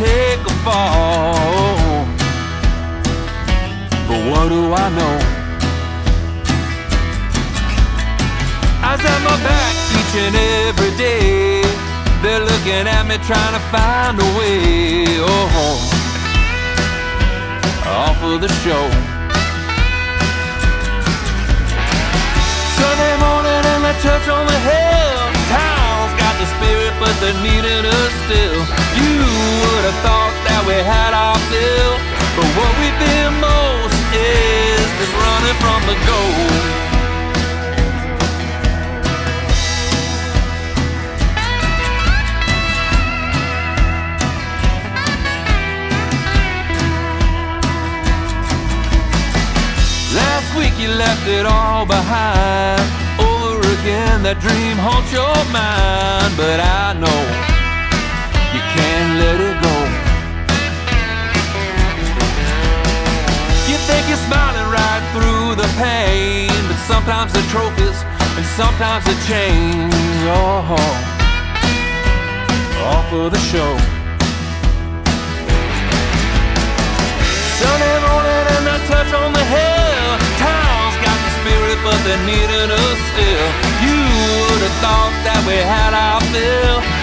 take a fall. But what do I know? Eyes on my back each and every day. They're looking at me trying to find a way. Oh, off of the show. Sunday morning and the church on the hill. The spirit, but they're needing us still. You would have thought that we had our fill, but what we feel most is this running from the ghost. Last week you left it all behind. That dream haunts your mind. But I know you can't let it go. You think you're smiling right through the pain. But sometimes the trophies and sometimes the chains. Oh, all for the show. Sunday morning and the touch on the hill. Town's got the spirit, but they're needing us thought that we had our fill.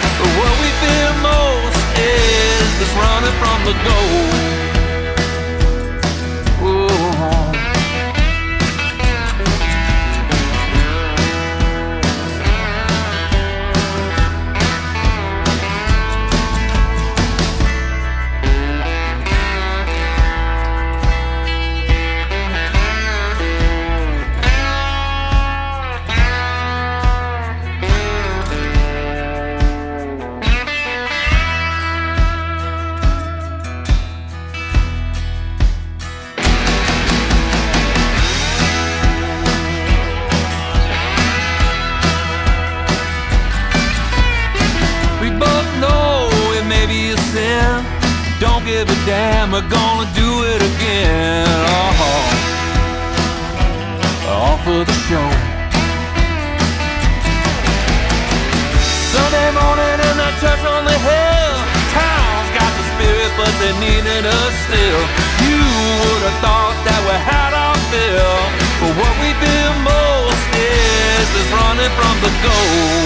Give a damn, we're gonna do it again. Oh, all for the show. Sunday morning in the church on the hill. Town's got the spirit, but they needed us still. You would have thought that we had our fill. But what we feel most is this running from the ghost.